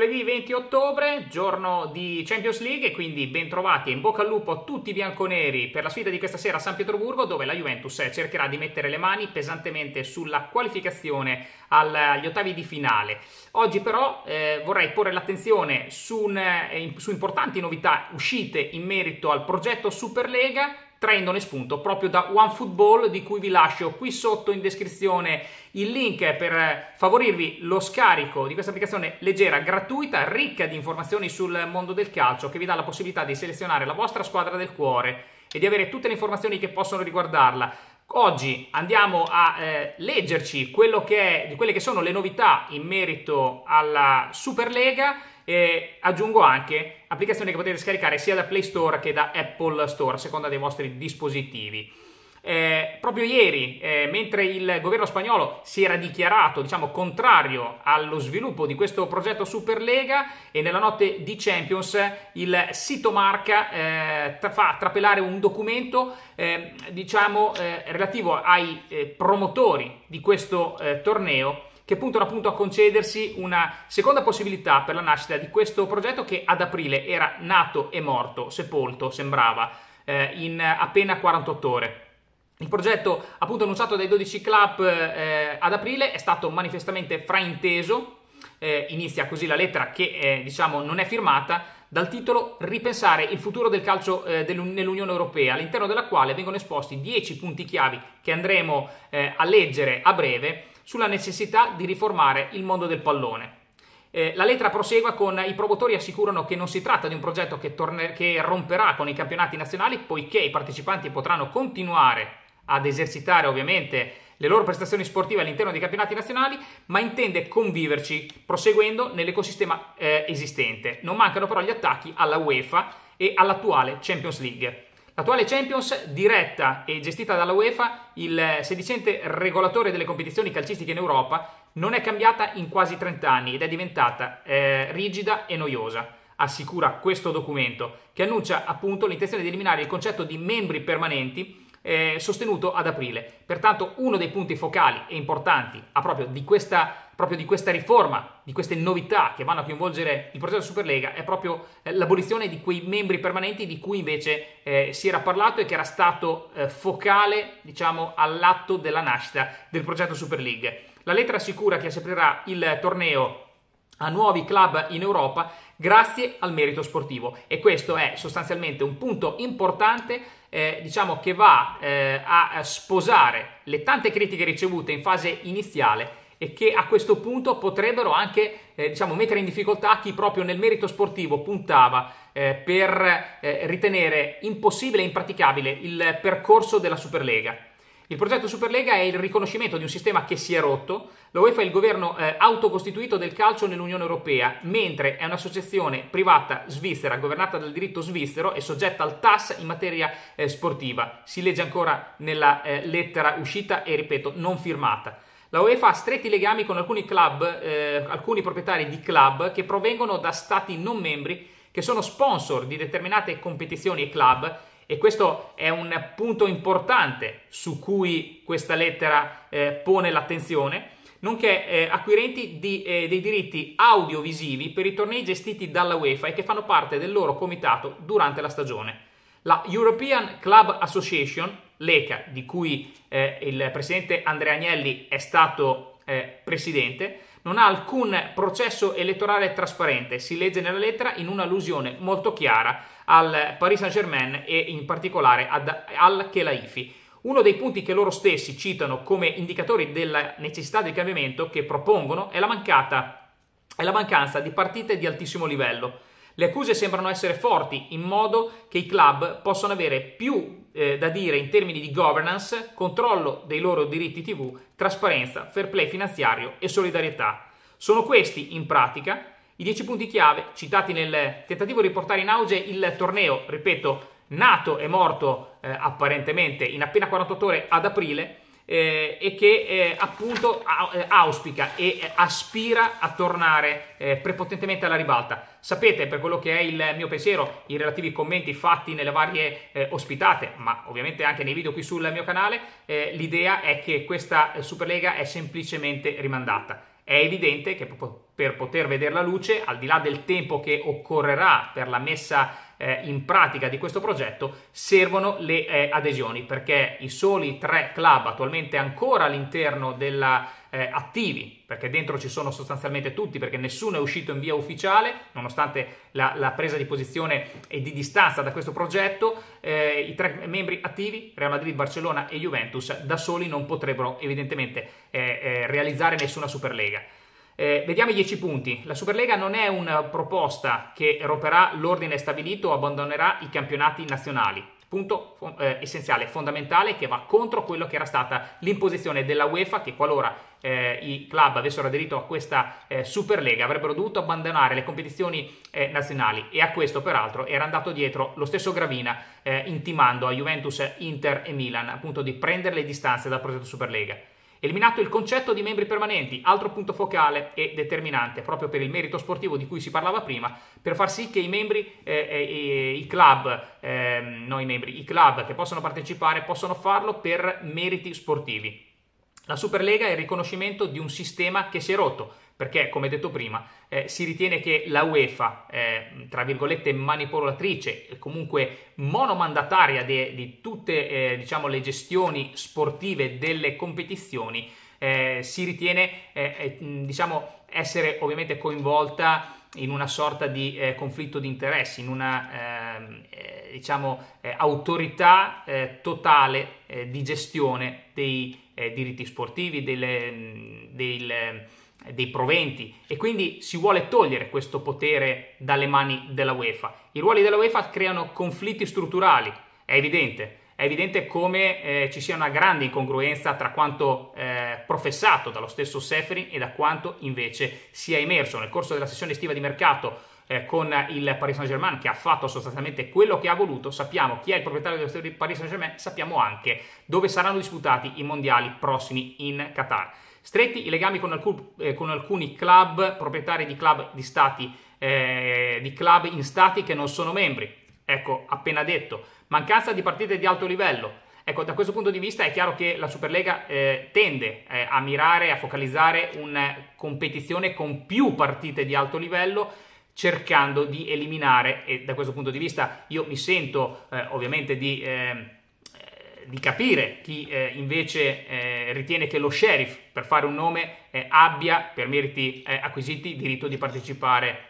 Mercoledì 20 ottobre, giorno di Champions League e quindi ben trovati e in bocca al lupo a tutti i bianconeri per la sfida di questa sera a San Pietroburgo dove la Juventus cercherà di mettere le mani pesantemente sulla qualificazione agli ottavi di finale. Oggi però eh, vorrei porre l'attenzione su, un, eh, su importanti novità uscite in merito al progetto Superlega prendone spunto proprio da OneFootball di cui vi lascio qui sotto in descrizione il link per favorirvi lo scarico di questa applicazione leggera, gratuita, ricca di informazioni sul mondo del calcio che vi dà la possibilità di selezionare la vostra squadra del cuore e di avere tutte le informazioni che possono riguardarla. Oggi andiamo a eh, leggerci che è, quelle che sono le novità in merito alla Superlega e aggiungo anche applicazioni che potete scaricare sia da Play Store che da Apple Store a seconda dei vostri dispositivi. Eh, proprio ieri, eh, mentre il governo spagnolo si era dichiarato diciamo, contrario allo sviluppo di questo progetto Superlega e nella notte di Champions il sito Marca eh, fa trapelare un documento eh, diciamo, eh, relativo ai eh, promotori di questo torneo che puntano appunto a concedersi una seconda possibilità per la nascita di questo progetto che ad aprile era nato e morto, sepolto, sembrava, eh, in appena 48 ore. Il progetto appunto annunciato dai 12 club eh, ad aprile è stato manifestamente frainteso, eh, inizia così la lettera che eh, diciamo non è firmata, dal titolo Ripensare il futuro del calcio eh, nell'Unione Europea, all'interno della quale vengono esposti 10 punti chiavi che andremo eh, a leggere a breve sulla necessità di riformare il mondo del pallone. Eh, la lettera prosegue con i promotori assicurano che non si tratta di un progetto che, torne- che romperà con i campionati nazionali poiché i partecipanti potranno continuare ad esercitare ovviamente le loro prestazioni sportive all'interno dei campionati nazionali, ma intende conviverci proseguendo nell'ecosistema eh, esistente. Non mancano però gli attacchi alla UEFA e all'attuale Champions League. L'attuale Champions, diretta e gestita dalla UEFA, il sedicente regolatore delle competizioni calcistiche in Europa, non è cambiata in quasi 30 anni ed è diventata eh, rigida e noiosa. Assicura questo documento, che annuncia appunto l'intenzione di eliminare il concetto di membri permanenti eh, sostenuto ad aprile. Pertanto uno dei punti focali e importanti proprio di, questa, proprio di questa riforma, di queste novità che vanno a coinvolgere il progetto Superlega è proprio eh, l'abolizione di quei membri permanenti di cui invece eh, si era parlato e che era stato eh, focale diciamo, all'atto della nascita del progetto Super League. La lettera assicura che si aprirà il torneo a nuovi club in Europa grazie al merito sportivo e questo è sostanzialmente un punto importante eh, diciamo che va eh, a sposare le tante critiche ricevute in fase iniziale e che a questo punto potrebbero anche eh, diciamo, mettere in difficoltà chi proprio nel merito sportivo puntava eh, per eh, ritenere impossibile e impraticabile il percorso della Superlega. Il progetto Superlega è il riconoscimento di un sistema che si è rotto. La UEFA è il governo eh, autocostituito del calcio nell'Unione Europea, mentre è un'associazione privata svizzera governata dal diritto svizzero e soggetta al TAS in materia eh, sportiva. Si legge ancora nella eh, lettera uscita e, ripeto, non firmata. La UEFA ha stretti legami con alcuni club, eh, alcuni proprietari di club che provengono da stati non membri che sono sponsor di determinate competizioni e club e questo è un punto importante su cui questa lettera eh, pone l'attenzione, nonché eh, acquirenti di, eh, dei diritti audiovisivi per i tornei gestiti dalla UEFA e che fanno parte del loro comitato durante la stagione. La European Club Association, l'ECA, di cui eh, il presidente Andrea Agnelli è stato eh, presidente, non ha alcun processo elettorale trasparente, si legge nella lettera in un'allusione molto chiara al Paris Saint-Germain e in particolare ad Al-Khelaifi. Uno dei punti che loro stessi citano come indicatori della necessità del cambiamento che propongono è la, mancata, è la mancanza di partite di altissimo livello. Le accuse sembrano essere forti in modo che i club possano avere più eh, da dire in termini di governance, controllo dei loro diritti TV, trasparenza, fair play finanziario e solidarietà. Sono questi, in pratica, i 10 punti chiave citati nel tentativo di riportare in auge il torneo, ripeto, nato e morto eh, apparentemente in appena 48 ore ad aprile eh, e che eh, appunto eh, auspica e eh, aspira a tornare eh, prepotentemente alla ribalta. Sapete per quello che è il mio pensiero, i relativi commenti fatti nelle varie ospitate, ma ovviamente anche nei video qui sul mio canale, l'idea è che questa Superlega è semplicemente rimandata. È evidente che per poter vedere la luce, al di là del tempo che occorrerà per la messa eh, in pratica di questo progetto, servono le eh, adesioni, perché i soli tre club attualmente ancora all'interno della eh, attivi, perché dentro ci sono sostanzialmente tutti, perché nessuno è uscito in via ufficiale, nonostante la, la presa di posizione e di distanza da questo progetto, eh, i tre membri attivi, Real Madrid, Barcellona e Juventus, da soli non potrebbero evidentemente eh, eh, realizzare nessuna Superlega. Eh, vediamo i 10 punti. La Superlega non è una proposta che romperà l'ordine stabilito o abbandonerà i campionati nazionali. Punto eh, essenziale, fondamentale, che va contro quello che era stata l'imposizione della UEFA, che qualora eh, i club avessero aderito a questa eh, Superlega avrebbero dovuto abbandonare le competizioni eh, nazionali e a questo peraltro era andato dietro lo stesso Gravina eh, intimando a Juventus, Inter e Milan appunto di prendere le distanze dal progetto Superlega. Eliminato il concetto di membri permanenti, altro punto focale e determinante proprio per il merito sportivo di cui si parlava prima, per far sì che i membri, eh, eh, i club, eh, no i membri, i club che possono partecipare possano farlo per meriti sportivi. La Superlega è il riconoscimento di un sistema che si è rotto, perché come detto prima eh, si ritiene che la UEFA, eh, tra virgolette manipolatrice comunque monomandataria de, di tutte eh, diciamo, le gestioni sportive delle competizioni, eh, si ritiene eh, eh, diciamo, essere ovviamente coinvolta in una sorta di conflitto di interessi, in una ehm, diciamo, autorità totale di gestione dei diritti sportivi, delle, delle dei proventi e quindi si vuole togliere questo potere dalle mani della UEFA. I ruoli della UEFA creano conflitti strutturali, è evidente. È evidente come eh, ci sia una grande incongruenza tra quanto eh, professato dallo stesso Seferin e da quanto invece sia emerso nel corso della sessione estiva di mercato eh, con il Paris Saint-Germain che ha fatto sostanzialmente quello che ha voluto. Sappiamo chi è il proprietario del Paris Saint-Germain, sappiamo anche dove saranno disputati i mondiali prossimi in Qatar. Stretti i legami con, alcun, eh, con alcuni club, proprietari di club di stati, eh, di club in stati che non sono membri. Ecco, appena detto. Mancanza di partite di alto livello. Ecco, da questo punto di vista è chiaro che la Superlega eh, tende eh, a mirare, a focalizzare una competizione con più partite di alto livello, cercando di eliminare, e da questo punto di vista io mi sento eh, ovviamente di eh, di capire chi eh, invece eh, ritiene che lo sheriff, per fare un nome, eh, abbia per meriti eh, acquisiti diritto di partecipare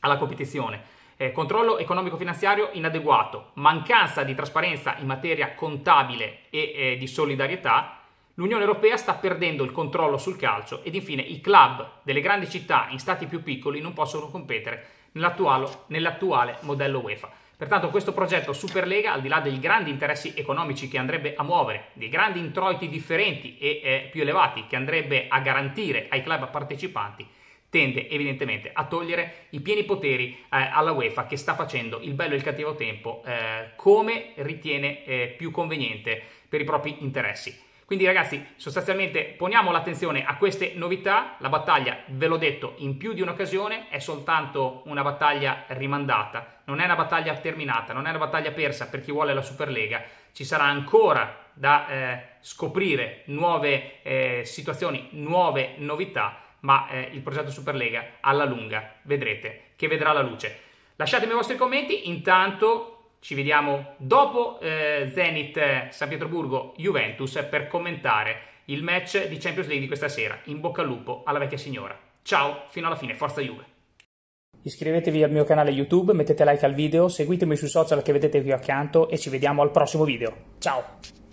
alla competizione. Eh, controllo economico-finanziario inadeguato, mancanza di trasparenza in materia contabile e eh, di solidarietà, l'Unione Europea sta perdendo il controllo sul calcio ed infine i club delle grandi città in stati più piccoli non possono competere nell'attuale, nell'attuale modello UEFA. Pertanto questo progetto Superlega, al di là dei grandi interessi economici che andrebbe a muovere, dei grandi introiti differenti e eh, più elevati che andrebbe a garantire ai club partecipanti, tende evidentemente a togliere i pieni poteri eh, alla UEFA che sta facendo il bello e il cattivo tempo eh, come ritiene eh, più conveniente per i propri interessi. Quindi ragazzi, sostanzialmente poniamo l'attenzione a queste novità, la battaglia, ve l'ho detto in più di un'occasione, è soltanto una battaglia rimandata, non è una battaglia terminata, non è una battaglia persa per chi vuole la Superlega, ci sarà ancora da eh, scoprire nuove eh, situazioni, nuove novità, ma eh, il progetto Superlega alla lunga vedrete che vedrà la luce. Lasciatemi i vostri commenti, intanto ci vediamo dopo eh, Zenit San Pietroburgo Juventus per commentare il match di Champions League di questa sera. In bocca al lupo alla vecchia signora. Ciao, fino alla fine, forza Juve. Iscrivetevi al mio canale YouTube, mettete like al video, seguitemi sui social che vedete qui accanto e ci vediamo al prossimo video. Ciao!